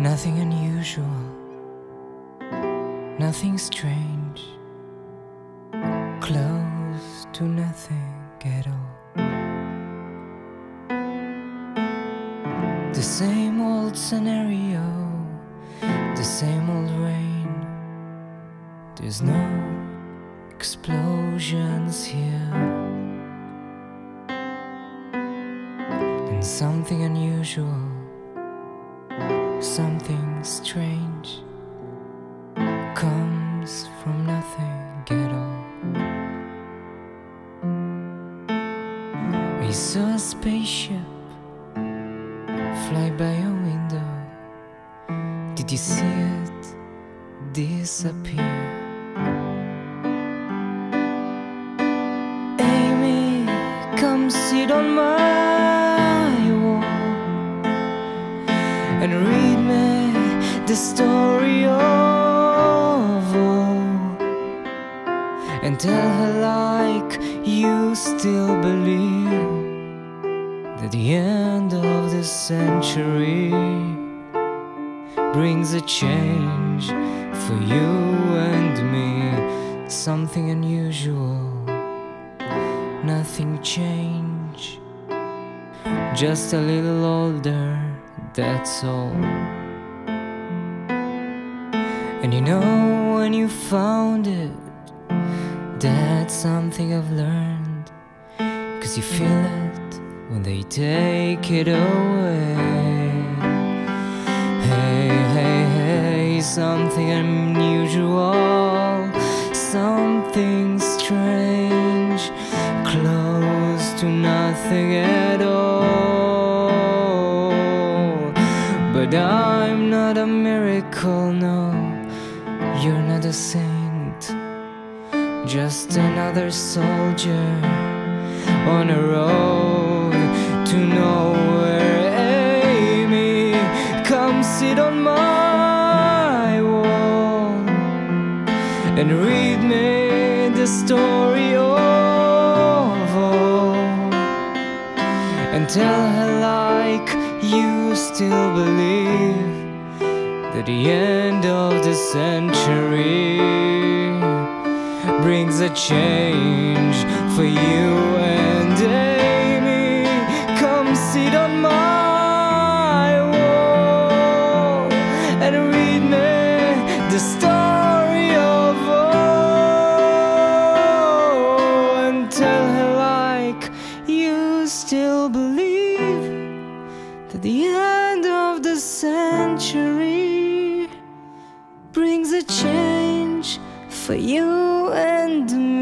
Nothing unusual, nothing strange, close to nothing at all. The same old scenario, the same old rain. There's no explosions here. And something unusual, something strange comes from nothing at all. We saw a spaceship fly by your window. Did you see it disappear? Amie, come sit on my and read me the story of all and tell her like you still believe that the end of the century brings a change for you and me. Something unusual, nothing change, just a little older, that's all. And you know when you found it, that's something I've learned, cause you feel it when they take it away. Hey, hey, hey, something unusual, something strange, close to nothing at not a miracle, no, you're not a saint, just another soldier on a road to nowhere. Amie, come sit on my wall and read me the story of all. And tell her like you still believe the end of the century brings a change for you and Amie. Come sit on my wall and read me the story of all and tell her like you still believe that the end of the century for you and me.